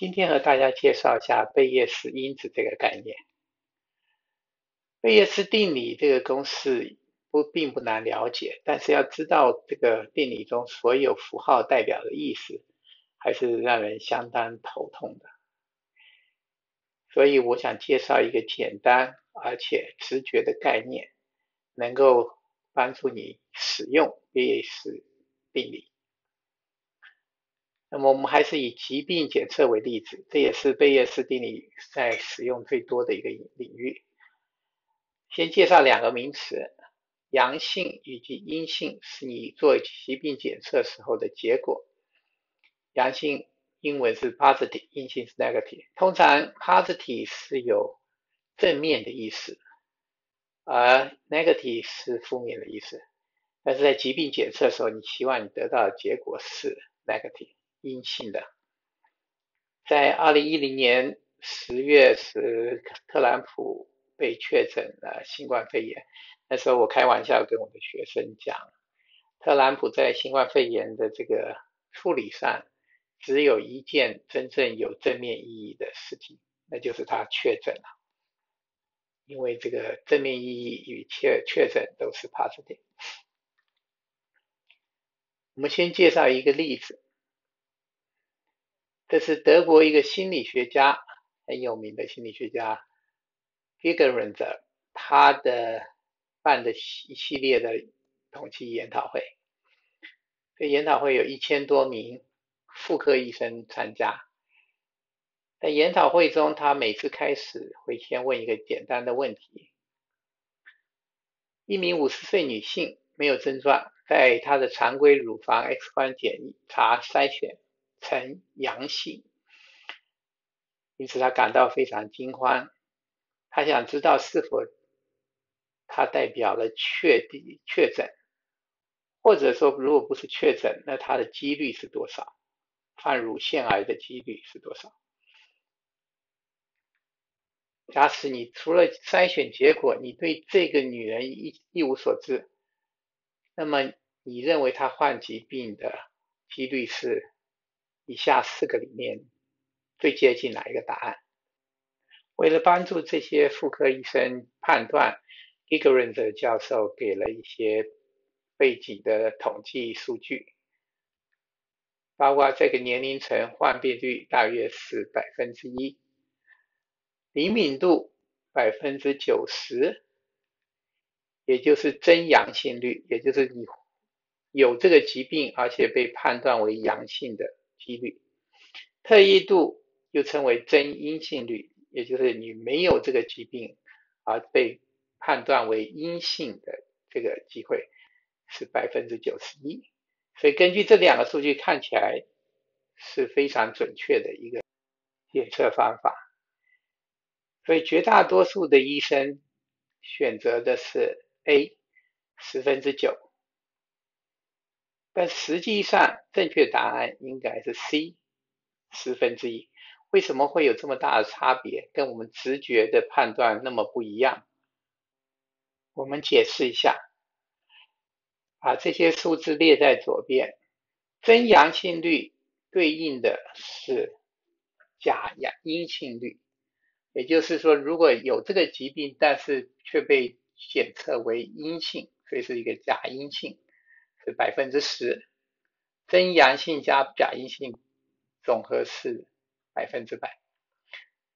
今天和大家介绍一下贝叶斯因子这个概念。贝叶斯定理这个公式不并不难了解，但是要知道这个定理中所有符号代表的意思，还是让人相当头痛的。所以我想介绍一个简单而且直觉的概念，能够帮助你使用贝叶斯定理。那么我们还是以疾病检测为例子，这也是贝叶斯定理在使用最多的一个领域。先介绍两个名词：阳性以及阴性，是你做疾病检测时候的结果。阳性英文是 positive，阴性是 negative。通常 positive 是有正面的意思，而 negative 是负面的意思。但是在疾病检测的时候，你希望你得到的结果是 negative。阴性的，在二零一零年十月时，特朗普被确诊了新冠肺炎。那时候我开玩笑跟我的学生讲，特朗普在新冠肺炎的这个处理上，只有一件真正有正面意义的事情，那就是他确诊了。因为这个正面意义与确确诊都是 positive。我们先介绍一个例子。这是德国一个心理学家很有名的心理学家 g i g e r e n z 他的办的一系列的统计研讨会。这研讨会有一千多名妇科医生参加。在研讨会中，他每次开始会先问一个简单的问题：一名五十岁女性没有症状，在她的常规乳房 X 光检查筛选。呈阳性，因此他感到非常惊慌。他想知道是否他代表了确定确诊，或者说如果不是确诊，那他的几率是多少？患乳腺癌的几率是多少？假使你除了筛选结果，你对这个女人一一无所知，那么你认为她患疾病的几率是？以下四个里面最接近哪一个答案？为了帮助这些妇科医生判断 g i g e r e n 的教授给了一些背景的统计数据，包括这个年龄层患病率大约是百分之一，灵敏度百分之九十，也就是真阳性率，也就是你有这个疾病而且被判断为阳性的。几率，特异度又称为真阴性率，也就是你没有这个疾病而被判断为阴性的这个机会是百分之九十一。所以根据这两个数据看起来是非常准确的一个检测方法。所以绝大多数的医生选择的是 A，十分之九。但实际上，正确答案应该是 C，十分之一。为什么会有这么大的差别，跟我们直觉的判断那么不一样？我们解释一下，把这些数字列在左边，真阳性率对应的是假阳阴性率，也就是说，如果有这个疾病，但是却被检测为阴性，所以是一个假阴性。是百分之十，真阳性加假阴性总和是百分之百。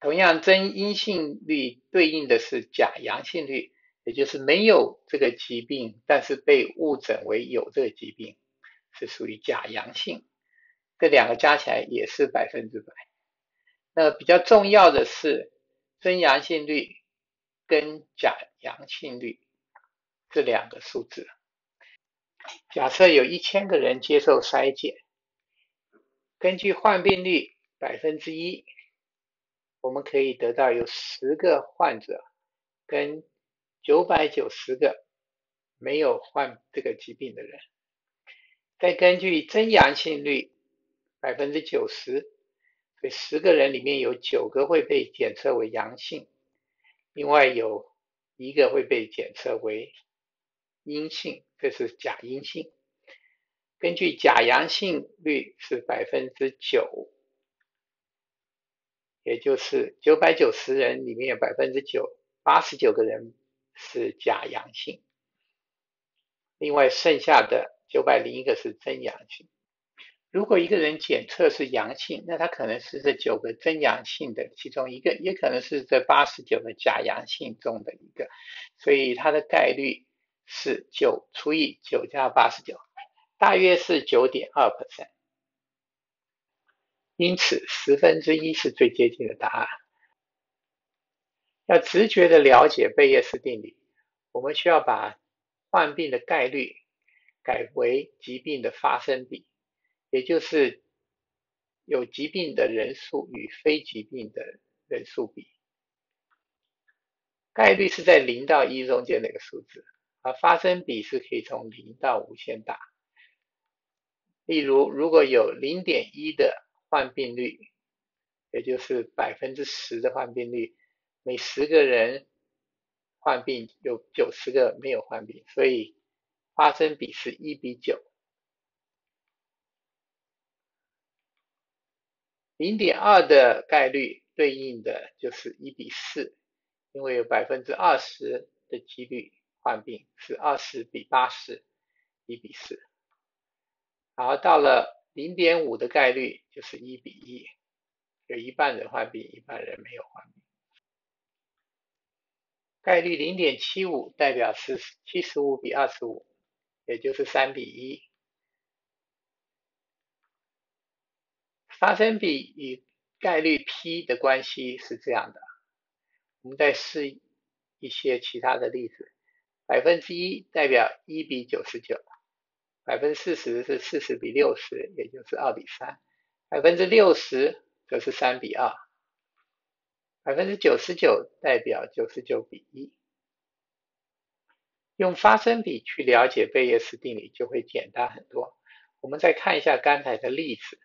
同样，真阴性率对应的是假阳性率，也就是没有这个疾病，但是被误诊为有这个疾病，是属于假阳性。这两个加起来也是百分之百。那比较重要的是，真阳性率跟假阳性率这两个数字。假设有一千个人接受筛检，根据患病率百分之一，我们可以得到有十个患者跟九百九十个没有患这个疾病的人。再根据真阳性率百分之九十，所以十个人里面有九个会被检测为阳性，另外有一个会被检测为。阴性，这是假阴性。根据假阳性率是百分之九，也就是九百九十人里面有百分之九八十九个人是假阳性，另外剩下的九百零一个是真阳性。如果一个人检测是阳性，那他可能是这九个真阳性的其中一个，也可能是这八十九个假阳性中的一个，所以它的概率是九除以九加八十九，大约是九点二 percent。因此，十分之一是最接近的答案。要直觉的了解贝叶斯定理，我们需要把患病的概率改为疾病的发生比。也就是有疾病的人数与非疾病的人数比，概率是在零到一中间的一个数字，而发生比是可以从零到无限大。例如，如果有零点一的患病率，也就是百分之十的患病率，每十个人患病有九十个没有患病，所以发生比是一比九。零点二的概率对应的就是一比四，因为有百分之二十的几率患病是二十比八十，一比四。然后到了零点五的概率就是一比一，有一半人患病，一半人没有患病。概率零点七五代表是七十五比二十五，也就是三比一。发生比与概率 P 的关系是这样的，我们再试一些其他的例子，百分之一代表一比九十九，百分之四十是四十比六十，也就是二比三，百分之六十则是三比二，百分之九十九代表九十九比一。用发生比去了解贝叶斯定理就会简单很多。我们再看一下刚才的例子。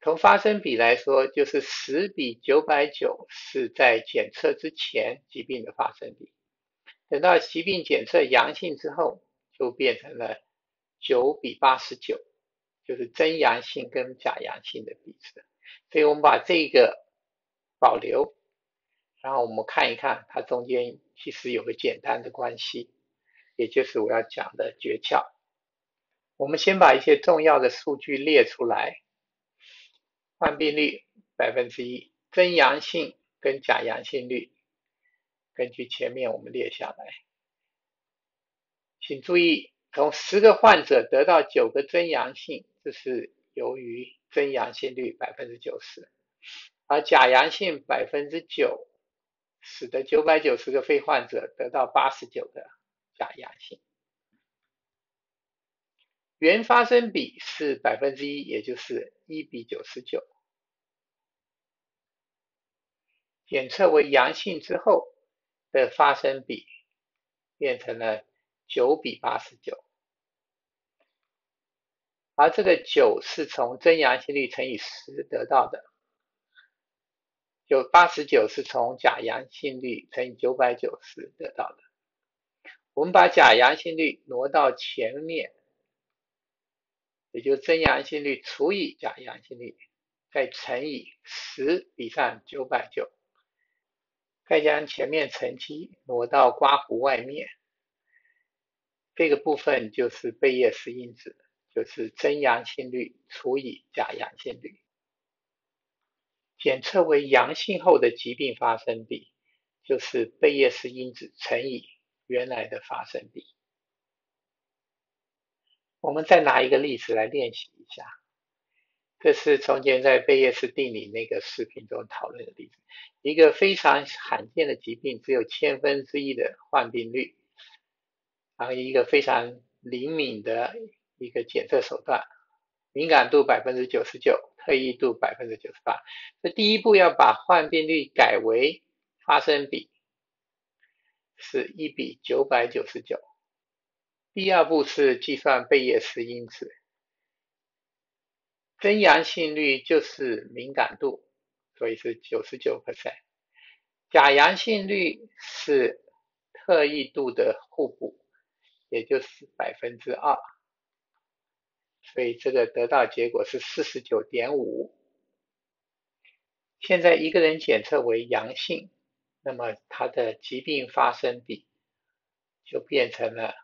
从发生比来说，就是十比九百九是在检测之前疾病的发生比，等到疾病检测阳性之后，就变成了九比八十九，就是真阳性跟假阳性的比值。所以我们把这个保留，然后我们看一看它中间其实有个简单的关系，也就是我要讲的诀窍。我们先把一些重要的数据列出来。患病率百分之一，真阳性跟假阳性率，根据前面我们列下来，请注意，从十个患者得到九个真阳性，这是由于真阳性率百分之九十，而假阳性百分之九，使得九百九十个非患者得到八十九个假阳性。原发生比是百分之一，也就是一比九十九。检测为阳性之后的发生比变成了九比八十九，而这个九是从真阳性率乘以十得到的，九八十九是从假阳性率乘以九百九十得到的。我们把假阳性率挪到前面。也就真阳性率除以假阳性率，再乘以十比上九百九，再将前面乘积挪到刮弧外面，这个部分就是贝叶斯因子，就是真阳性率除以假阳性率，检测为阳性后的疾病发生比，就是贝叶斯因子乘以原来的发生比。我们再拿一个例子来练习一下，这是从前在贝叶斯定理那个视频中讨论的例子。一个非常罕见的疾病，只有千分之一的患病率，然后一个非常灵敏的一个检测手段，敏感度百分之九十九，特异度百分之九十八。这第一步要把患病率改为发生比，是一比九百九十九。第二步是计算贝叶斯因子，真阳性率就是敏感度，所以是九十九 percent，假阳性率是特异度的互补，也就是百分之二，所以这个得到结果是四十九点五。现在一个人检测为阳性，那么他的疾病发生比就变成了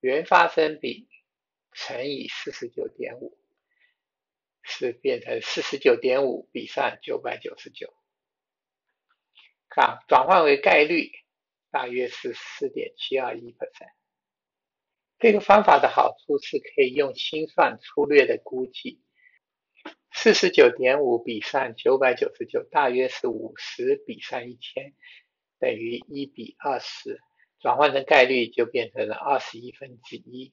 原发生比乘以四十九点五，是变成四十九点五比上九百九十九。看转换为概率，大约是四点七二一 percent。这个方法的好处是可以用心算粗略的估计，四十九点五比上九百九十九，大约是五十比上一千，等于一比二十，转换成概率就变成了二十一分之一，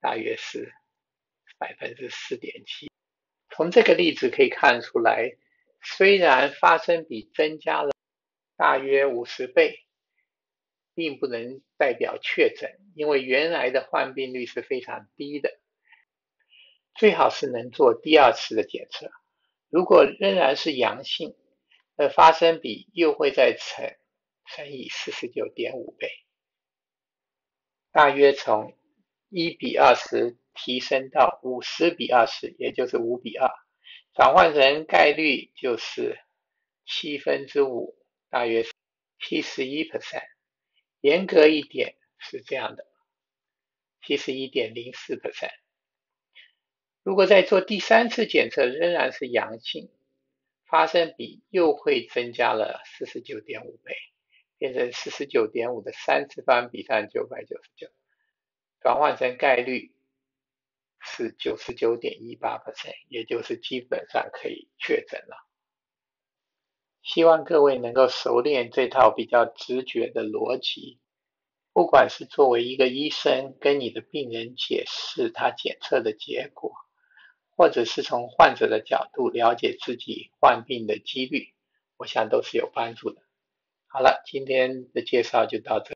大约是百分之四点七。从这个例子可以看出来，虽然发生比增加了大约五十倍。并不能代表确诊，因为原来的患病率是非常低的。最好是能做第二次的检测，如果仍然是阳性，那发生比又会再乘乘以四十九点五倍，大约从一比二十提升到五十比二十，也就是五比二，转换成概率就是七分之五，大约七十一 percent。严格一点是这样的，七十一点零四 percent。如果在做第三次检测仍然是阳性，发生比又会增加了四十九点五倍，变成四十九点五的三次方比上九百九十九，转换成概率是九十九点一八 percent，也就是基本上可以确诊了。希望各位能够熟练这套比较直觉的逻辑，不管是作为一个医生跟你的病人解释他检测的结果，或者是从患者的角度了解自己患病的几率，我想都是有帮助的。好了，今天的介绍就到这。